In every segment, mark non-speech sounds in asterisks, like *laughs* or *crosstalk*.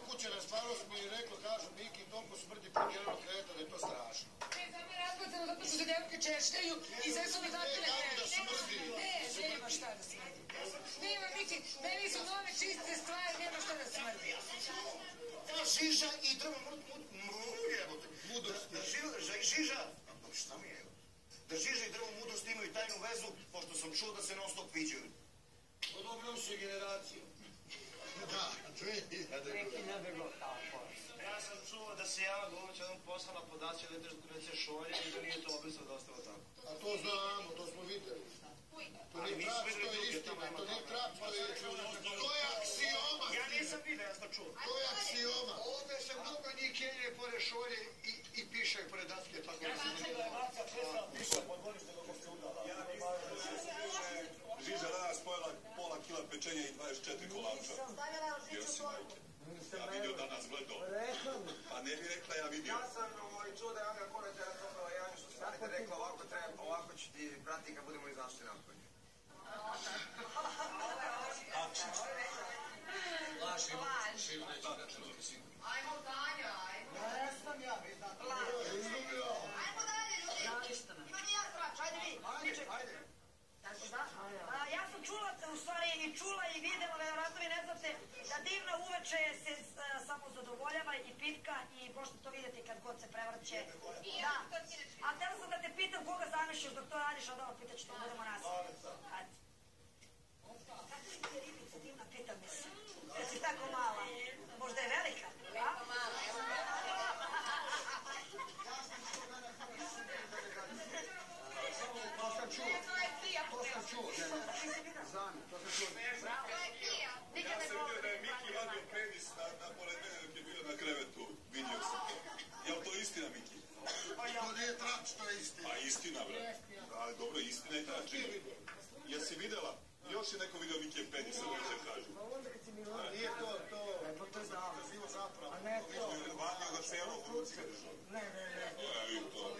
ukućena da stvarnost mi je rekla, kažu Miki, toliko smrdi pod jedan kreta da je to strašno. Ne, samo razbacano zato što se devojke češljaju i sve su mi hvatile. Ne, kako da smrdi? Ne, nema šta da smrdi. Nema, Miki, meni su nove čiste stvari, nema šta da smrdi. Ta žiža i drvo mrt, mrt, mudrost. Žiža, pa šta mi je? Da žiža i drvo mudrost imaju tajnu vezu, pošto sam čuo da se non stop viđaju. Podobljam se generacijom. 2000 go, tako. Ja sam čuo da se Jana Glumić jednom poslala podaće da je konvencija Šolje i da nije to obisno da ostalo tako. A to znamo, to smo videli. To nije trap što je istina, to nije trap što je istina. To je aksioma. Ja nisam vidio, ja sam čuo. To je aksioma. Ovde se mnogo njih kenje pored Šolje i, i piše pored Danske. Tako da ja sam da je Marca Pesal piša pod godište dok se udala. Ja nisam. Žiža, pečenja i 24 kolača. Jesi majke. Ja vidio danas gledao. Pa ne bi rekla ja vidio. Ja sam ovaj, čuo da je Anga Korete razgovala Janju što ste Anita rekla ovako treba, ovako ću ti prati kad budemo izašli napolje. Ajmo dalje, ajmo. Ajmo dalje, ljudi. Imam i ja trač, ajde vi. Ajde, ajde. Znači, da? A, ja sam čula, u stvari i čula i videla, verovatno vi ne znate, da divna uveče se e, samo zadovoljava i pitka i možete to vidjeti kad god se prevrće. Da. A htjela sam da te pitam koga zamišljaš dok to radiš, a dobro, pitat ću te, budemo nas. Ajde. Kako ti je ribica divna, pitam me se. Kad si tako mala. Možda je velika, da? To sam čuo, to sam čuo. Znam, to sam čuo. Ja sam vidio da je Miki vadio penis na, na pored mene dok je bio na krevetu. Vidio sam. Jel to istina, Miki? To nije trap, to je istina. Pa istina, bre. Ali dobro, istina je čina. Jesi videla? Još je neko vidio Mikijev penis, sad će kažu. Nije to, to, to je živo zapravo. Vanio ga celo u ruci ga držao. Ne, ne, ne. Evi to.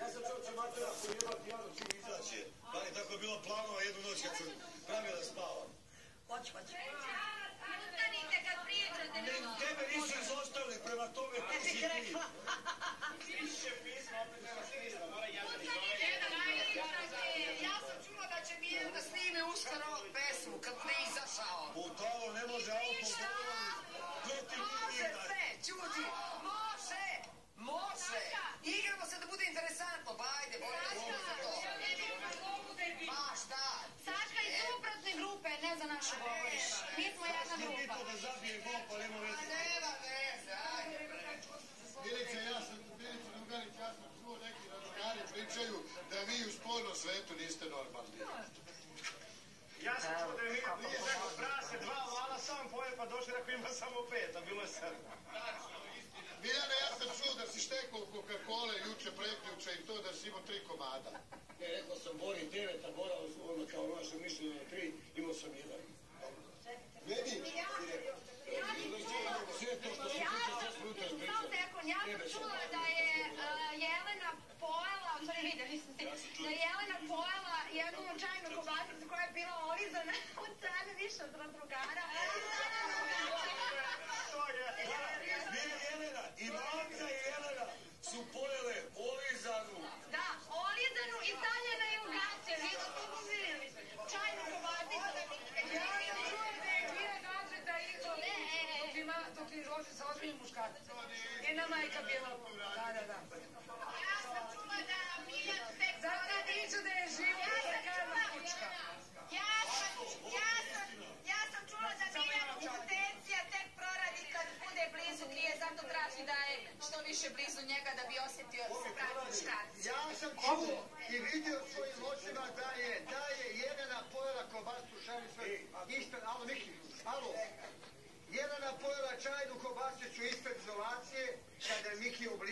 Ja sam čovječe matera koji jeba pijano čim izaće. Da li tako je bilo planova jednu noć kad sam pravio da spavam. Hoću, hoću. Ustanite kad pričate, Ne, tebe nisu izostavili, prema tome ti si ti. rekla. Piše pismo, opet nema smisla, mora jedan Ja sam čula da će Mijan da snime uskoro pesmu kad bude izašao. Butalo ne može auto Ništa! protiv Može sve! Može! Može! Igramo se da bude interesantno, pa ajde, borimo se za to. Baš da! Saška iz suprotne grupe, ne za našu govoriš. Mi smo jedna Nije grupa. bitno da zabije gol, pa nema veze. Nema veze, ajde. Milice, ja sam, Milice Drugarić, ja sam čuo neki radogari pričaju da vi u spornom svetu niste normalni. Ja sam čuo da je Miljan nije rekao prase, dva vala sam poje, pa ima samo pet, a bilo je sedam. Miljane, ja sam čuo da si štekao Coca-Cola juče, prekjuče i to da si imao tri komada. Ne, rekao sam Bori devet, a Bora ono kao naše mišljenje na tri, imao sam jedan. Vidi, sve to što se Ja tiče, sve ja sam čula da je uh, Jelena pojela, stvari vidjeli ste, da je Jelena pojela jednu čajnu kobasicu koja je bila olizana *laughs* od strane više od drugara. Olizanu i stavljena je u gaće, vi ste to vidjeli. Čajnu kobasicu. Ja sam čula da je dvije gađeta išla dok ima, dok je rođen sa ozbiljnim muškarcem. Jedna majka bila, da, da, da. Ja sam čula da Miljan tek Zato priču da je život prekarna kućka. Ja sam, ja sam, ja sam čula da Miljan potencija tek proradi kad bude blizu krije, zato traži da je što više blizu njega da bi osjetio pravi muškarac. Čuo i vidio svojim očima da je, da je Jelena pojela kobasu, šali sve, ispred, alo Miki, alo, Jelena pojela čajnu kobasicu ispred izolacije, kada je Miki oblizao,